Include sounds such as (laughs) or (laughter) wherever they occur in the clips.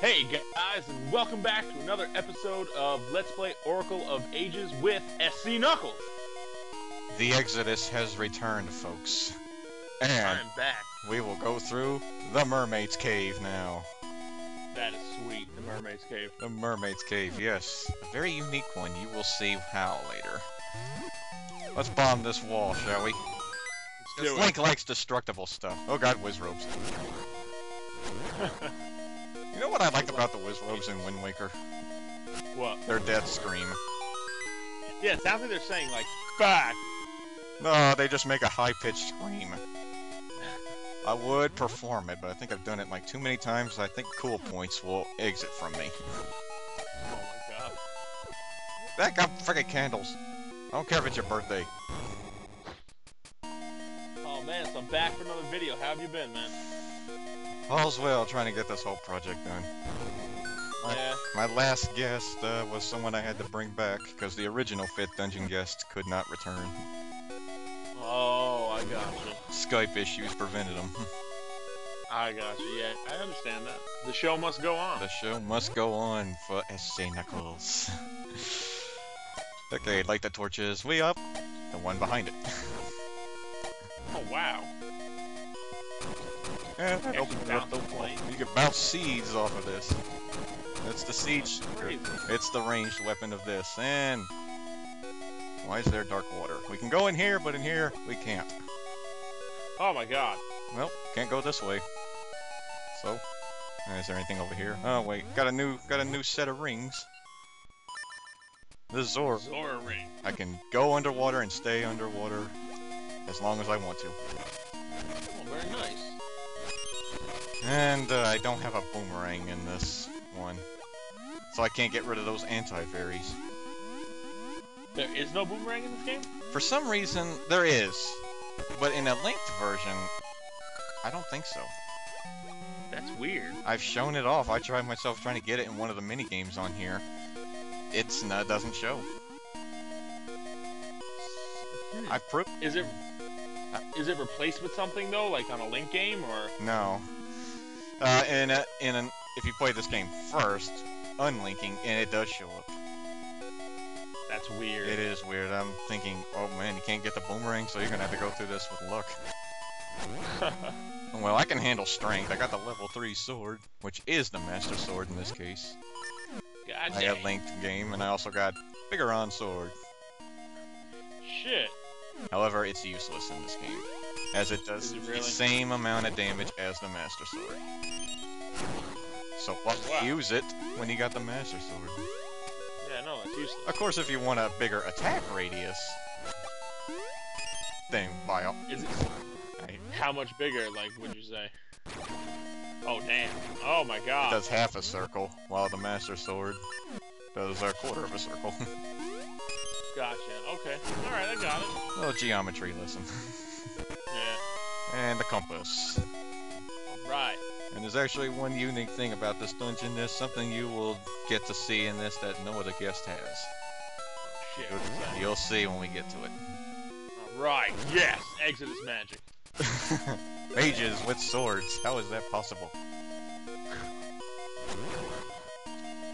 Hey guys, and welcome back to another episode of Let's Play Oracle of Ages with SC Knuckles. The Exodus has returned, folks. And I'm back. we will go through the Mermaid's Cave now. That is sweet, the Mermaid's Cave. The Mermaid's Cave, yes. A very unique one. You will see how later. Let's bomb this wall, shall we? Let's do it. Link likes destructible stuff. Oh god, Wizrobes. (laughs) You know what I liked about the Wizrobes in Wind Waker? what? Their death scream. Yeah, it sounds like they're saying like, fuck. No, they just make a high-pitched scream. I would perform it, but I think I've done it like too many times. I think cool points will exit from me. Oh my god. That got friggin' candles. I don't care if it's your birthday. Oh man, so I'm back for another video. How have you been, man? All's well, trying to get this whole project done. My- Yeah. My last guest uh, was someone I had to bring back because the original fifth dungeon guest could not return. Oh, I got you. Skype issues prevented him. (laughs) I got you. Yeah, I understand that. The show must go on. the show must go on for SC Knuckles. (laughs) okay, light the torches. We up. The one behind it. (laughs) Oh wow. Eh, that Actually opened up bounced the the plane. You can bounce seeds off of this. That's the siege. It's the ranged weapon of this. And why is there dark water? We can go in here, but in here we can't. Oh my god. Well, can't go this way. So, is there anything over here? Oh wait, got a new got a new set of rings. The Zor. Zora ring. I can go underwater and stay underwater as long as I want to. And uh, I don't have a boomerang in this one. So I can't get rid of those anti-fairies. There is no boomerang in this game? For some reason, there is. But in a linked version, I don't think so. That's weird. I've shown it off. I tried myself trying to get it in one of the mini games on here. It's not doesn't show. Hmm. I've proved Is it is it replaced with something though, like on a Link game or? no. Uh, in a, in an if you play this game first, unlinking, and it does show up. That's weird. It is weird. I'm thinking, oh man, you can't get the boomerang, so you're gonna have to go through this with luck. (laughs) Well, I can handle strength. I got the level 3 sword, which is the master sword in this case. God I got linked game, and I also got Biggoron sword. Shit. However, it's useless in this game, as it does it the same amount of damage as the master sword. So why Wow. use it when you got the master sword? Yeah, no, it's useless. Of course, if you want a bigger attack radius, then by all, Is it how much bigger? Like, would you say? Oh damn. Oh my god. does half a circle, while the Master Sword does a quarter of a circle. (laughs) Gotcha. Okay. All right, I got it. little geometry lesson. (laughs) And the compass. Right. And there's actually one unique thing about this dungeon. There's something you will get to see in this that no other guest has. Shit. You'll, you'll see when we get to it. All right. Yes. Exodus magic. (laughs) Mages with swords. How is that possible?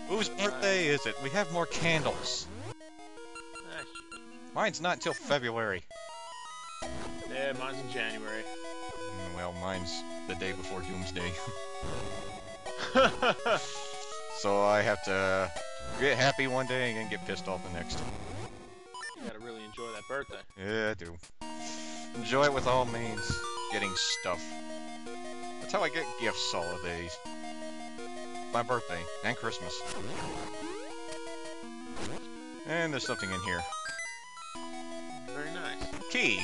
Whose birthday is it? We have more candles. Ah. Mine's not until February. Yeah, mine's in January. Well, mine's the day before Doomsday. (laughs) so I have to get happy one day and then get pissed off the next. you gotta really enjoy that birthday. Yeah, I do. Enjoy it with all means. Getting stuff. That's how I get gifts all holidays. My birthday and Christmas. And there's something in here. Very nice. Key.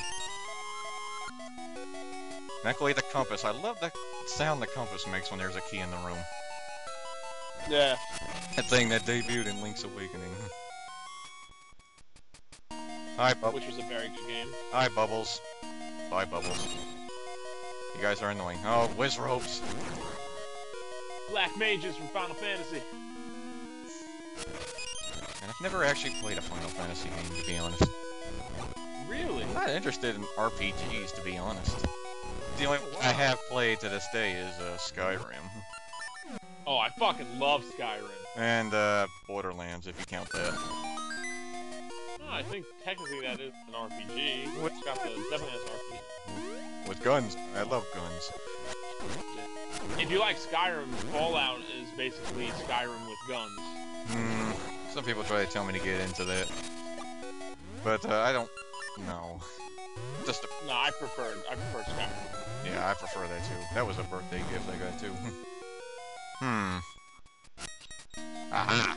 Luckily the compass. I love the sound the compass makes when there's a key in the room. Yeah. That thing that debuted in Link's Awakening. Hi, Bub- Which was a very good game. Hi, Bubbles. Bye, Bubbles. You guys are annoying. Oh, Wizrobes. Black mages from Final Fantasy. And I've never actually played a Final Fantasy game, to be honest. Really? I'm not interested in RPGs, to be honest. The only Oh, one I have played to this day is uh, Skyrim. Oh, I fucking love Skyrim. And uh, Borderlands, if you count that. Oh, I think technically that is an RPG. It's got the definitely RPG. With guns, I love guns. If you like Skyrim, Fallout is basically Skyrim with guns. Hmm. Some people try to tell me to get into that, but uh, I don't. know. Just a, No, I prefer I prefer Skyrim. yeah, I prefer that too. That was a birthday gift I got too. hmm. Aha.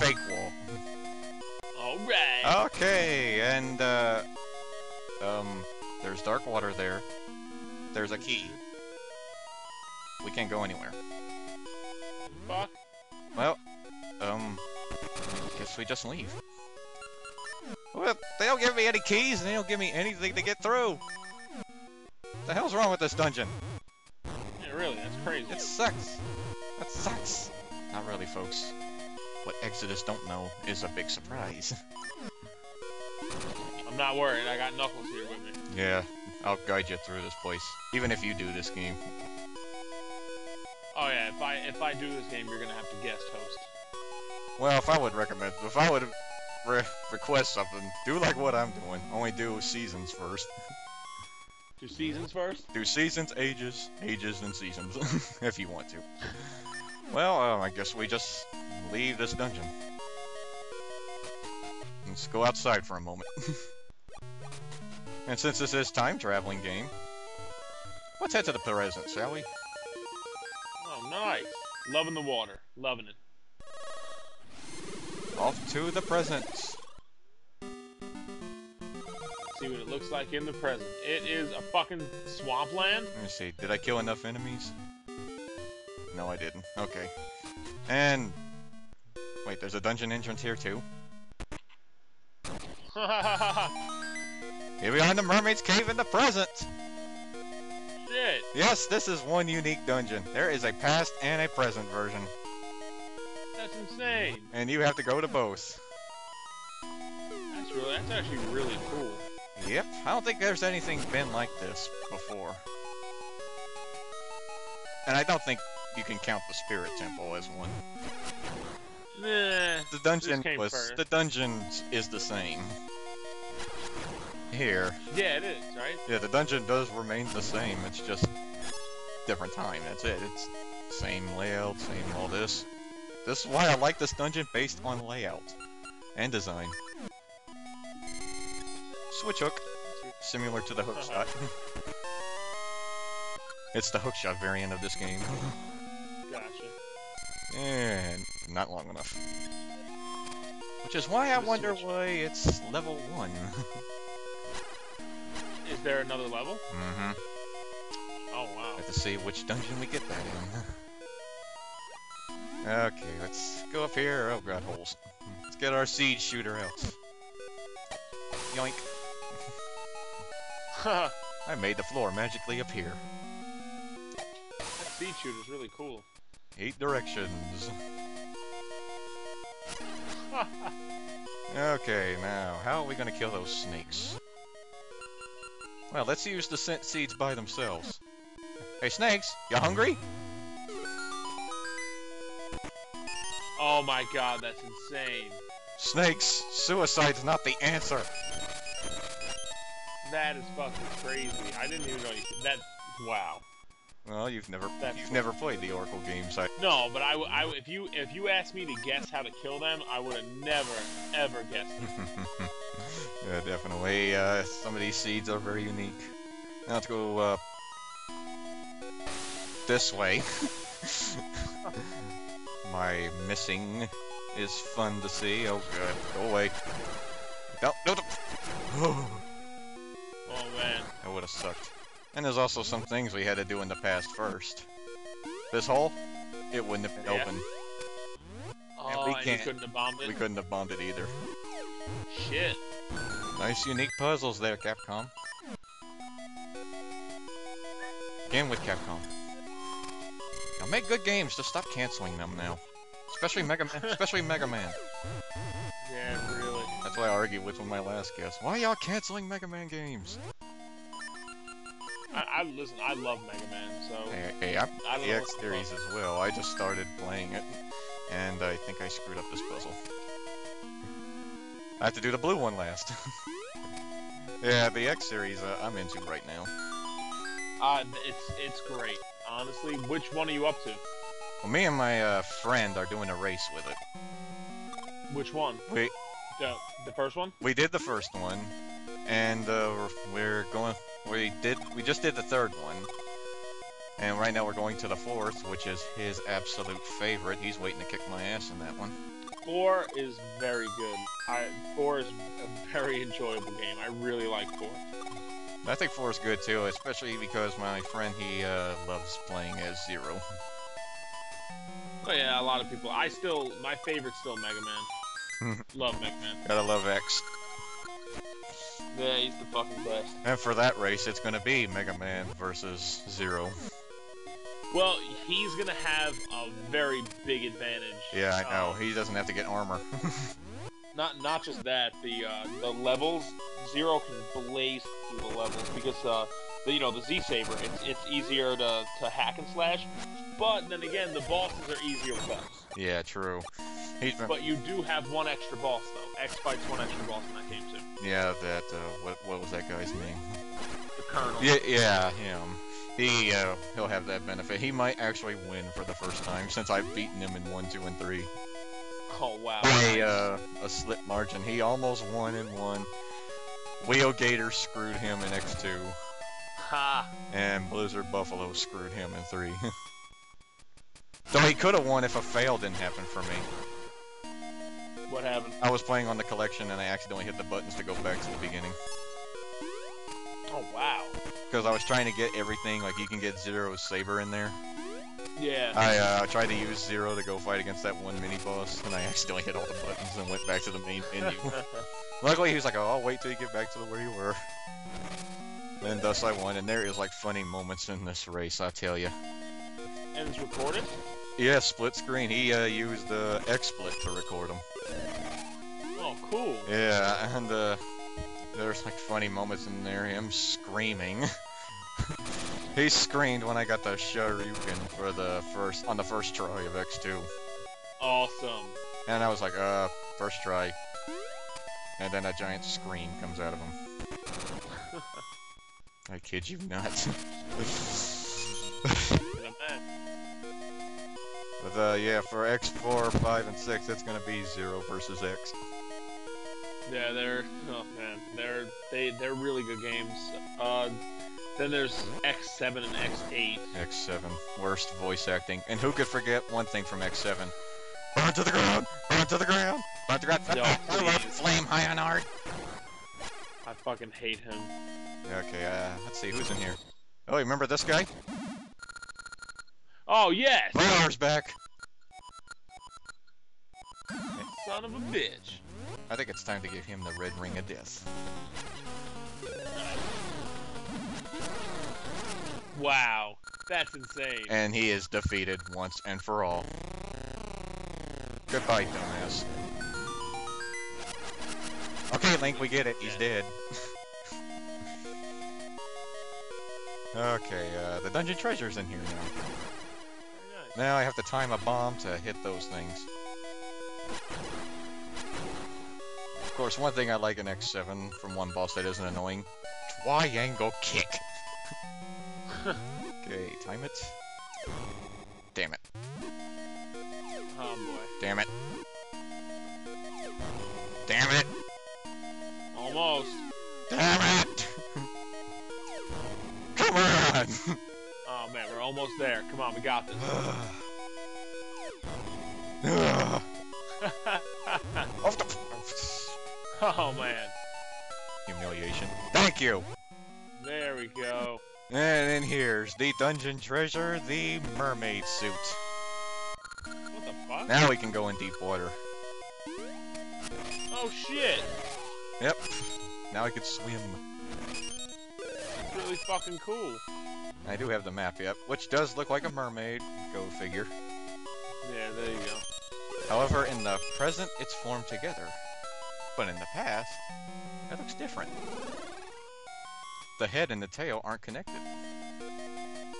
Fake wall. All right. Okay, and uh, um, there's dark water there. There's a key. We can't go anywhere. Fuck. Well, um, guess we just leave. Well, they don't give me any keys, and they don't give me anything to get through. The hell's wrong with this dungeon? Yeah, really, that's crazy. It sucks. That sucks. Not really, folks. What Exodus don't know is a big surprise. (laughs) I'm not worried. I got Knuckles here with me. yeah, I'll guide you through this place, even if you do this game. Oh yeah, if I if I do this game, you're gonna have to guest host. Well, if I would recommend, if I would re request something, do like what I'm doing. Only do seasons first. Do seasons first. Do seasons, ages, ages, and seasons, (laughs) if you want to. Well, um, I guess we just leave this dungeon. Let's go outside for a moment. (laughs) and since this is time traveling game, let's head to the present, shall we? Oh, nice. Loving the water. Loving it. Off to the present. See what it looks like in the present. It is a fucking swampland. Let me see. Did I kill enough enemies? No, I didn't. Okay. And wait, there's a dungeon entrance here too. (laughs) Here we are in the Mermaid's Cave in the present. Shit. Yes, this is one unique dungeon. There is a past and a present version, insane. and you have to go to both. That's really that's actually really cool. Yep, I don't think there's anything been like this before. And I don't think you can count the Spirit Temple as one. Nah. The dungeon was first. the dungeon is the same. Here, Yeah, it is, right? yeah, the dungeon does remain the same. It's just different time. That's it. It's same layout, same all this. This is why I like this dungeon based on layout and design. Switch hook, similar to the hook (laughs) shot. it's the hook shot variant of this game. Gotcha. And not long enough. Which is why I wonder why it's level 1. (laughs) Is there another level? mm-hmm. Oh wow. Have to see which dungeon we get that in. (laughs) okay, let's go up here. Oh god, holes. Let's get our seed shooter out. Yoink. (laughs) I made the floor magically appear. That seed shooter's really cool. Eight directions. (laughs) Okay, now, how are we gonna kill those snakes? Well, let's use the scent seeds by themselves. Hey, snakes, you hungry? Oh my god, that's insane. Snakes, suicide's not the answer. That is fucking crazy. I didn't even know you could. That. Wow. Well, you've never That's you've cool. never played the Oracle games. I No, but I, w- I if you if you asked me to guess how to kill them, I would have never ever guessed (laughs) yeah, definitely. Uh, some of these seeds are very unique. Now let's go uh, this way. (laughs) (laughs) My missing is fun to see. Oh god, go away. No, no, no. Oh man. that would have sucked. And there's also some things we had to do in the past first. This hole, it wouldn't have been Yeah. open. Oh, we and can't- couldn't have bombed it. We couldn't have bombed it either. Shit. Nice unique puzzles there, Capcom. Game with Capcom. Now make good games, just stop canceling them now. Especially Mega Man, especially Mega Man. Yeah, really. That's what I argued with when my last guest. Why y'all canceling Mega Man games? I, I listen. I love Mega Man, so Hey, hey, I don't the X series as well. I just started playing it, and I think I screwed up this puzzle. I have to do the blue one last. (laughs) yeah, the X series uh, I'm into right now. uh, it's it's great. Honestly, which one are you up to? Well, me and my uh, friend are doing a race with it. Which one? We The the first one? we did the first one, and uh, we're, we're going. We did. We just did the third one, and right now we're going to the fourth, which is his absolute favorite. He's waiting to kick my ass in that one. Four is very good. I four is a very (laughs) enjoyable game. I really like four. I think four is good too, especially because my friend he uh, loves playing as Zero. Oh yeah, a lot of people. I still my favorite's still Mega Man. (laughs) love Mega Man. Gotta love X. Yeah, he's the fucking best. And for that race, it's gonna be Mega Man versus Zero. Well, he's gonna have a very big advantage. Yeah, I know. Um, He doesn't have to get armor. (laughs) not not just that, the uh, the levels Zero can blaze through the levels because uh, the, you know the Z Saber it's it's easier to, to hack and slash, but then again the bosses are easier with X. yeah, true. He's been, But you do have one extra boss though. X fights one extra boss in that game too. yeah, that uh, what what was that guy's name? The Colonel. Yeah, yeah, him. He uh, he'll have that benefit. He might actually win for the first time since I've beaten him in one, two, and three. Oh wow. Nice. uh, a slip margin. He almost won in one. Wheel Gator screwed him in X2, Ha. and Blizzard Buffalo screwed him in three. (laughs) Though he could have won if a fail didn't happen for me. What happened? I was playing on the collection and I accidentally hit the buttons to go back to the beginning. Oh wow. Because I was trying to get everything, like you can get Zero's Saber in there. Yeah. I uh, tried to use Zero to go fight against that one mini boss, and I (laughs) accidentally hit all the buttons and went back to the main menu. (laughs) Luckily, he was like, "Oh, I'll wait till you get back to the where you were." And thus I won, and there is like funny moments in this race, I tell you. and it's recorded. Yeah, split screen. He uh, used uh, XSplit to record them. Oh, cool. Yeah, and uh, there's like funny moments in there. Him screaming. (laughs) he screamed when I got the Shoryuken for the first on the first try of X2. Awesome. And I was like, uh, first try. And then a giant scream comes out of him. (laughs) I kid you not. Look at that. but uh, yeah, for X4, 5, and 6, it's gonna be 0 versus X. Yeah, they're oh man, they're they they're really good games. Uh, then there's X7 and X8. X7, worst voice acting. And who could forget one thing from X7? Burn to the ground! Burn to the ground! Burn to the ground! No. Flame Hyenard! I fucking hate him. Yeah, okay, uh, let's see, who's in here? Oh, you remember this guy? Oh yes, Brawler's back! son of a bitch. I think it's time to give him the red ring of death. Wow, that's insane. And he is defeated once and for all. Goodbye, dumbass. Okay, Link, we get it. He's dead. okay, uh, the dungeon treasure's in here now. Nice. Now I have to time a bomb to hit those things. Of course, one thing I like in X7 from one boss that isn't annoying, triangle kick. Okay, time it. Damn it. Oh boy, Damn it. Damn it. almost. Damn it. Come on. Oh man, we're almost there. Come on, we got this. (sighs) Off the oh man, humiliation. Thank you. there we go. And then here's the dungeon treasure, the mermaid suit. What the fuck? Now we can go in deep water. Oh shit, Yep. Now I can swim. that's really fucking cool. I do have the map, yep, which does look like a mermaid. Go figure. Yeah, there you go. However, in the present, it's formed together. But in the past, that looks different. The head and the tail aren't connected.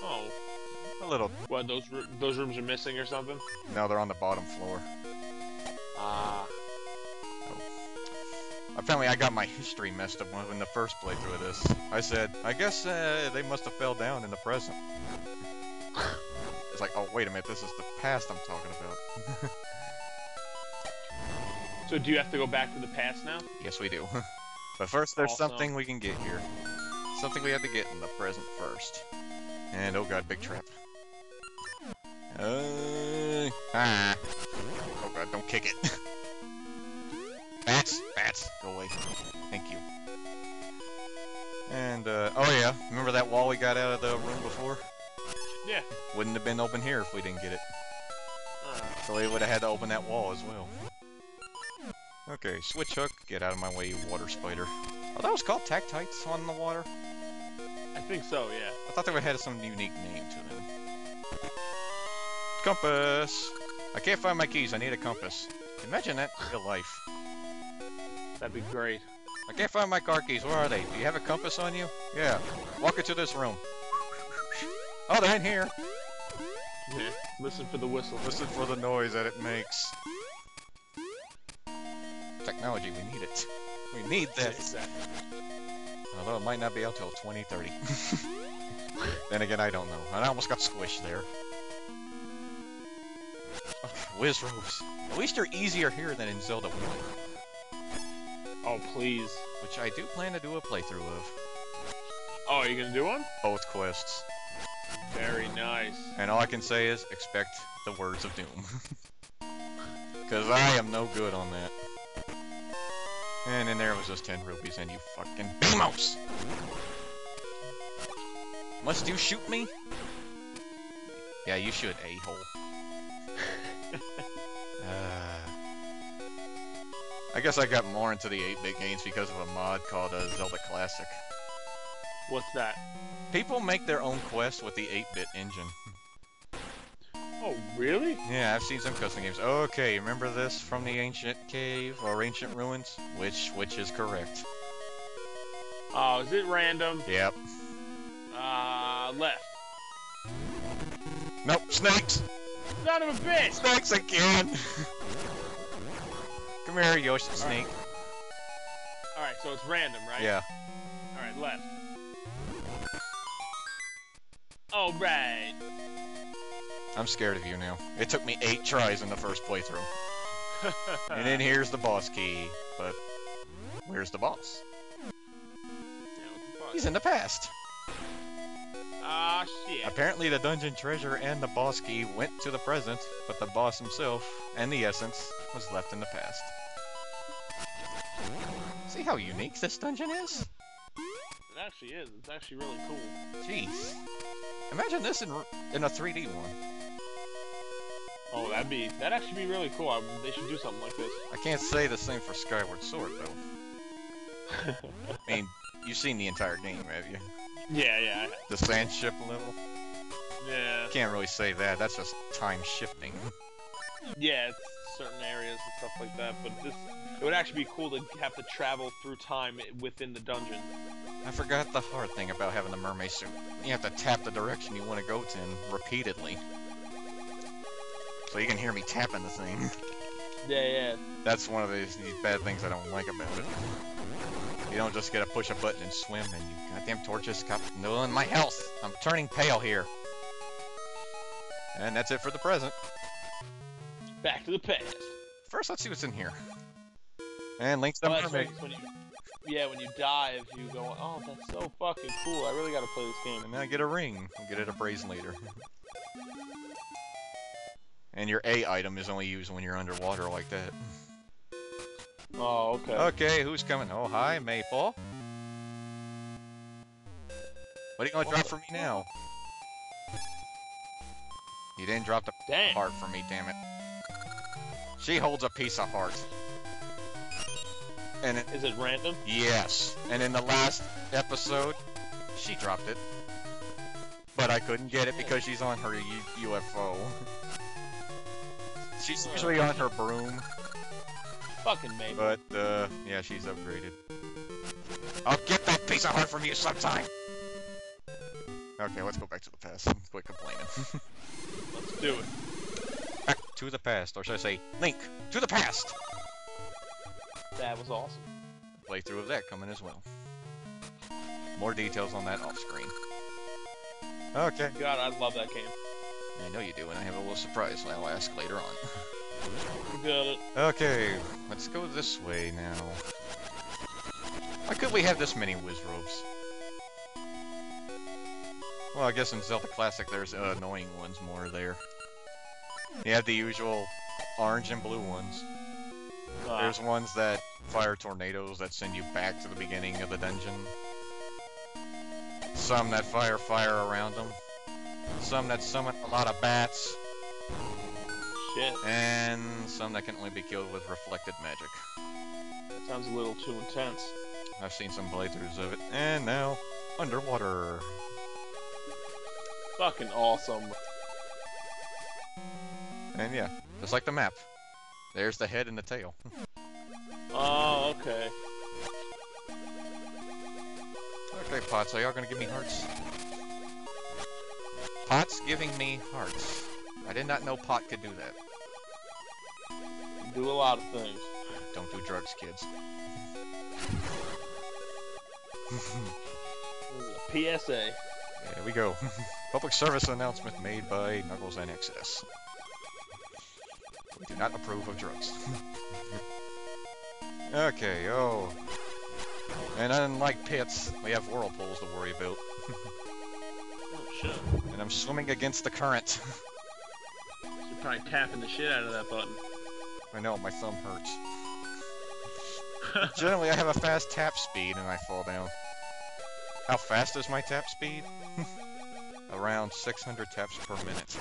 Oh. A little. What those those rooms are missing or something? No, they're on the bottom floor. Ah. Apparently, I got my history messed up when- the first playthrough of this. I said, I guess uh, they must have fell down in the present. (laughs) it's like, oh wait a minute, this is the past I'm talking about. (laughs) so do you have to go back to the past now? yes, we do. (laughs) but first, there's Awesome. something we can get here. Something we have to get in the present first. And oh god, big trap. Uh, ah. Oh god, don't kick it. (laughs) bats, bats, go away. Thank you. And uh, oh yeah, remember that wall we got out of the room before? Yeah. Wouldn't have been open here if we didn't get it. Uh, So we would have had to open that wall as well. Okay, switch hook, get out of my way, you water spider. Oh, that was called Tektites on the water? I think so. Yeah. I thought they would have had some unique name to them. Compass! I can't find my keys, I need a compass. Imagine that in real life. That'd be great. I can't find my car keys, where are they? Do you have a compass on you? Yeah. Walk into this room. Oh, they're in here! Yeah. Listen for the whistle. Listen for the noise that it makes. Technology, we need it. We need this. Exactly. Although it might not be out till 2030. (laughs) then again, I don't know. I almost got squished there. Oh, (laughs) Wizrobes. At least they're easier here than in Zelda 1, Oh please. which I do plan to do a playthrough of. Oh, are you gonna do one? Both quests. Very nice. And all I can say is, expect the words of doom. (laughs) Because I am no good on that. And in there was just 10 rubies, and you fucking BMOS! Must you shoot me? Yeah, you should, a-hole. (laughs) uh, I guess I got more into the 8-bit games because of a mod called uh, Zelda Classic. What's that? People make their own quests with the 8-bit engine. Oh really? Yeah, I've seen some custom games. Okay, remember this from the ancient cave or ancient ruins? Which which is correct? Oh, is it random? Yep. Uh, left. Nope, snakes! Son of a bitch! Snakes again! Come here, Yoshi snake. All right, so it's random, right? Yeah. All right, left. All right. I'm scared of you now. It took me eight tries in the first playthrough. (laughs) And then here's the boss key. But where's the boss? He's in the past. Ah, shit. Apparently the dungeon treasure and the boss key went to the present, but the boss himself and the essence was left in the past. See how unique this dungeon is? It actually is. It's actually really cool. Jeez. Imagine this in, in a 3D one. Oh, that'd be that'd actually be really cool. I, they should do something like this. I can't say the same for Skyward Sword, though. (laughs) I mean, you've seen the entire game, have you? yeah, yeah, The sand ship level? yeah, Can't really say that, that's just time shifting. yeah. It's certain areas and stuff like that. But this, it would actually be cool to have to travel through time within the dungeon. I forgot the hard thing about having the mermaid suit. You have to tap the direction you want to go to in repeatedly. So you can hear me tapping the thing. (laughs) Yeah, yeah. That's one of these, these bad things I don't like about it. You don't just get to push a button and swim, and you goddamn torches no in my health. I'm turning pale here. And that's it for the present. Back to the past. First, let's see what's in here. And Link's the Oh, right, when you, yeah, when you dive, you go, oh, that's so fucking cool. I really gotta play this game. And then I get a ring. I'll get it a brazen later. And your A item is only used when you're underwater like that. Oh, okay. Okay, who's coming? Oh, hi, Maple. What are you gonna drop for me now? You didn't drop the Damn. heart for me, damn it. She holds a piece of heart. And it, Is it random? yes, and in the last episode, she dropped it. But I couldn't get it because she's on her U- UFO. (laughs) She's usually on her broom. Fucking maybe. But, uh, yeah, she's upgraded. I'll get that piece of heart from you sometime! Okay, let's go back to the past. Quit complaining. (laughs) Let's do it. back to the past, or should I say, Link to the past. That was awesome. Playthrough of that coming as well. More details on that off screen. Okay. God, I love that game. I know you do, and I have a little surprise I'll ask later on. Got it. Okay, let's go this way now. Why could we have this many Wizrobes? Well, I guess in Zelda Classic there's uh, annoying ones more there. You have the usual orange and blue ones. Uh, There's ones that fire tornadoes that send you back to the beginning of the dungeon. Some that fire fire around them. Some that summon a lot of bats. shit. And some that can only be killed with reflected magic. That sounds a little too intense. I've seen some playthroughs of it. And now, underwater. Fucking awesome. And yeah, just like the map. There's the head and the tail. (laughs) Oh, okay. Okay, Pots, are y'all gonna give me hearts? Pot's giving me hearts. I did not know Pot could do that. Do a lot of things. Don't do drugs, kids. This is a PSA. There we go. (laughs) Public service announcement made by Knuckles and NXS. We do not approve of drugs. (laughs) okay, oh. And unlike pits, we have whirlpools to worry about. (laughs) Shit. And I'm swimming against the current. You're probably tapping the shit out of that button. I know, my thumb hurts. (laughs) Generally, I have a fast tap speed and I fall down. How fast is my tap speed? (laughs) Around 600 taps per minute.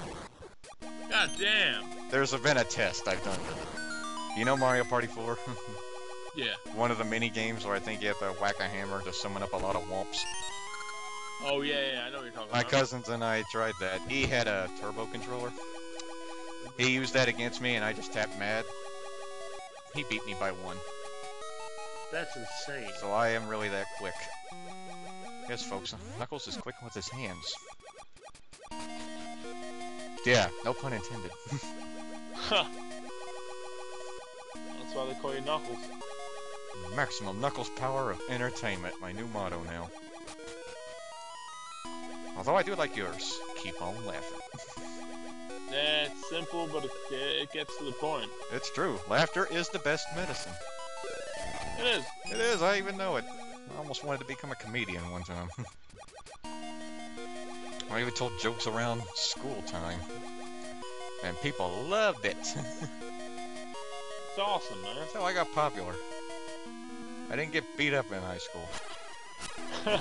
God damn. There's been a test I've done. You know Mario Party 4? (laughs) Yeah. One of the mini games where I think you have to whack a hammer to summon up a lot of womps. Oh yeah, yeah, I know what you're talking about. My about. cousins and I tried that. He had a turbo controller. He used that against me and I just tapped mad. He beat me by one. That's insane. So I am really that quick. Yes, folks, Knuckles is quick with his hands. Yeah, no pun intended. (laughs) Huh. That's why they call you Knuckles. Maximum Knuckles power of entertainment, my new motto now. Although I do like yours, keep on laughing. Yeah, it's simple, but it, it gets to the point. It's true, laughter is the best medicine. It is. It is, I even know it. I almost wanted to become a comedian one time. (laughs) I even told jokes around school time. And people loved it. It's awesome, man. That's how I got popular. I didn't get beat up in high school. (laughs)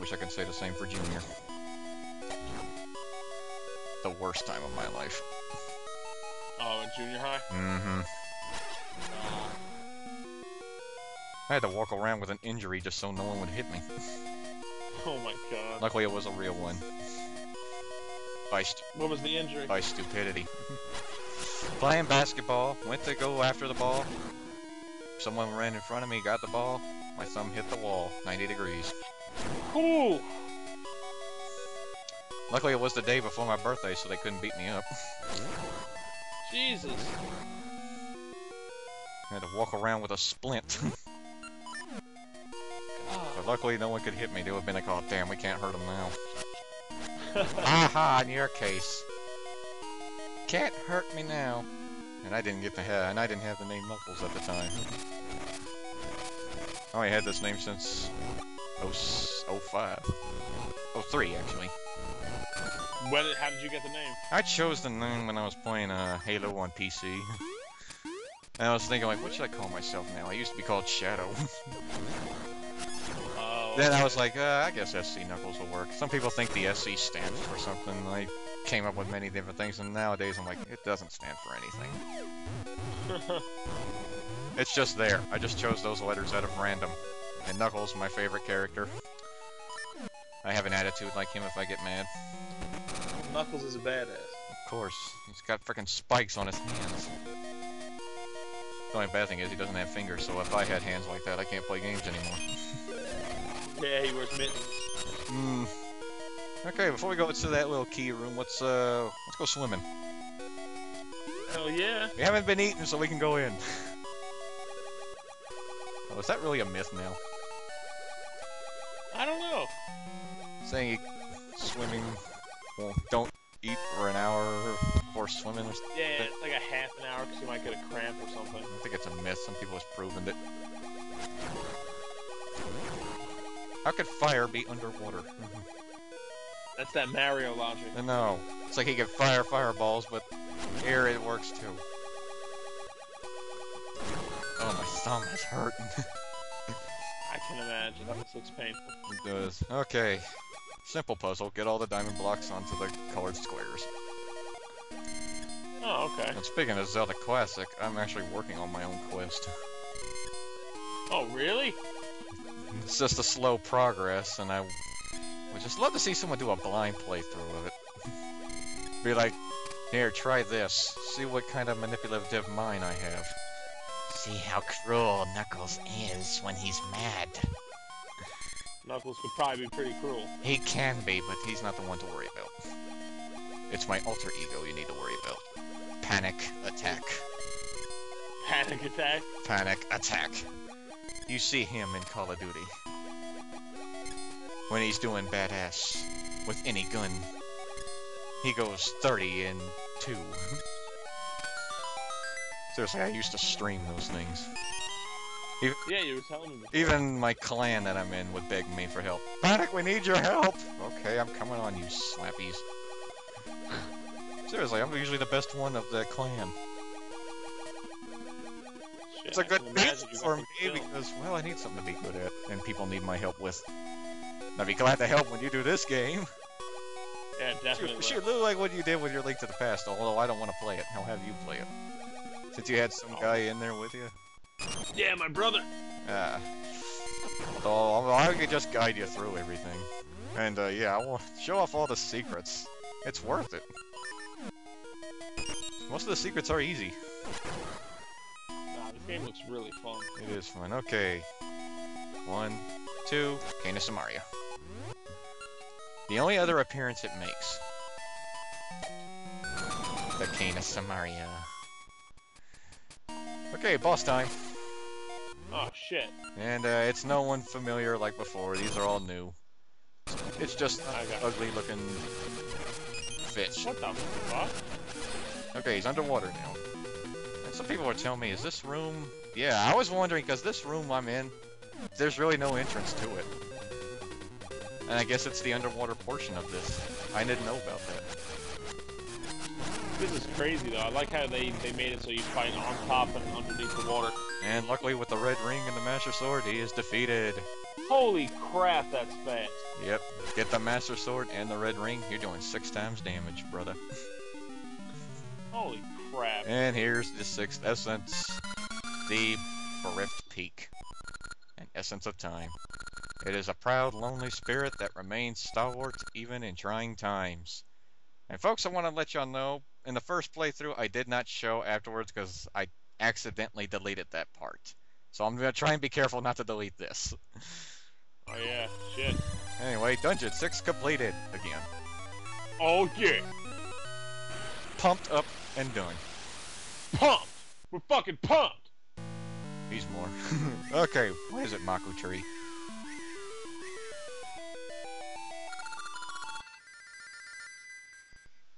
Wish I could say the same for junior. The worst time of my life. oh, in junior high? Mm-hmm. Uh, I had to walk around with an injury just so no one would hit me. (laughs) oh my god. Luckily it was a real one. By, st What was the injury? by stupidity. Playing basketball, went to go after the ball. Someone ran in front of me, got the ball. My thumb hit the wall, 90 degrees. Ooh. Luckily it was the day before my birthday, so they couldn't beat me up. Jesus. I had to walk around with a splint. (laughs) But luckily no one could hit me. They would have been like, oh damn, we can't hurt him now. (laughs) Aha, in your case. Can't hurt me now. And I didn't get the head, and I didn't have the name Knuckles at the time. I only had this name since 05. 03, actually. when, how did you get the name? I chose the name when I was playing uh, Halo on PC. and (laughs) I was thinking, like, what should I call myself now? I used to be called Shadow. (laughs) Oh. then I was like, uh, I guess SC Knuckles will work. Some people think the SC stands for something. I came up with many different things, and nowadays I'm like, it doesn't stand for anything. (laughs) It's just there. I just chose those letters out of random. And Knuckles, is my favorite character. I have an attitude like him if I get mad. Knuckles is a badass. Of course. He's got freaking spikes on his hands. The only bad thing is he doesn't have fingers, so if I had hands like that, I can't play games anymore. (laughs) Yeah, he wears mittens. Hmm. Okay, before we go into that little key room, let's uh, let's go swimming. Hell yeah. We haven't been eating, so we can go in. (laughs) oh, is that really a myth now? I don't know. Saying swimming, well, don't eat for an hour before swimming. Or something. Yeah, it's like a half an hour because you might get a cramp or something. I think it's a myth. Some people have proven that. How could fire be underwater? Mm-hmm. That's that Mario logic. no, it's like he can fire fireballs, but air it works too. Oh, my thumb is hurting. (laughs) I can imagine. This looks painful. It does. Okay. Simple puzzle. Get all the diamond blocks onto the colored squares. Oh, okay. And speaking of Zelda Classic, I'm actually working on my own quest. Oh, really? It's just a slow progress, and I would just love to see someone do a blind playthrough of it. Be like, here, try this. See what kind of manipulative mind I have. See how cruel Knuckles is when he's mad. Knuckles could probably be pretty cruel. He can be, but he's not the one to worry about. It's my alter ego you need to worry about. Panic attack. Panic attack. Panic attack. You see him in Call of Duty. When he's doing badass with any gun. He goes 30 and 2. Seriously, I used to stream those things. Yeah, you were telling me. Even my clan that I'm in would beg me for help. Panic, we need your help! Okay, I'm coming on you, slappies. (laughs) Seriously, I'm usually the best one of the clan. Shit, It's a good thing imagine you got for me skill. because, well, I need something to be good at, and people need my help with. I'd be glad to help when you do this game. Yeah, definitely. Shoot, shoot, look like what you did with your Link to the Past, although I don't want to play it. I'll have you play it. Since you had some guy in there with you. Yeah, my brother. Ah. So I could just guide you through everything. And, uh, yeah, I will show off all the secrets. It's worth it. Most of the secrets are easy. Nah, this game looks really fun. It is fun. Okay. One, two, Canis and Mario. The only other appearance it makes. The Canis and Mario. Okay, boss time. Oh shit. And uh, it's no one familiar like before. These are all new. It's just I got it. ugly looking fish. What the fuck? Okay, he's underwater now. And some people were telling me, is this room... Yeah, I was wondering, because this room I'm in, there's really no entrance to it. And I guess it's the underwater portion of this. I didn't know about that. This is crazy though. I like how they, they made it so you fight on top and underneath the water. And luckily with the red ring and the Master Sword, he is defeated. Holy crap, that's fast. Yep, get the Master Sword and the red ring, you're doing six times damage, brother. Holy crap. And here's the sixth essence, the Bereft Peak, an essence of time. It is a proud, lonely spirit that remains stalwart even in trying times. And folks, I want to let y'all know, in the first playthrough, I did not show afterwards because I accidentally deleted that part. So I'm gonna try and be careful not to delete this. Oh yeah, shit. Anyway, Dungeon 6 completed again. Oh yeah. Pumped up and done. Pumped. We're fucking pumped. He's more. (laughs) okay, what is it, Maku Tree?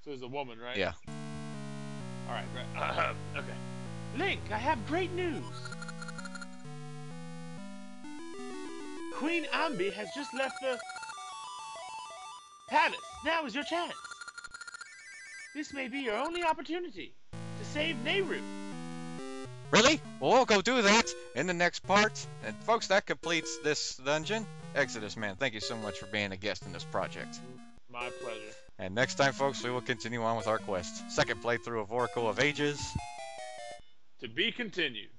So there's a woman, right? Yeah. All right, right. Uh-huh. okay. Link, I have great news. Queen Ambi has just left the palace. Now is your chance. This may be your only opportunity to save Nayru. Really? Well, we'll go do that in the next part. And folks, that completes this dungeon. Exodus, man, thank you so much for being a guest in this project. My pleasure. And next time, folks, we will continue on with our quest. Second playthrough of Oracle of Ages. To be continued.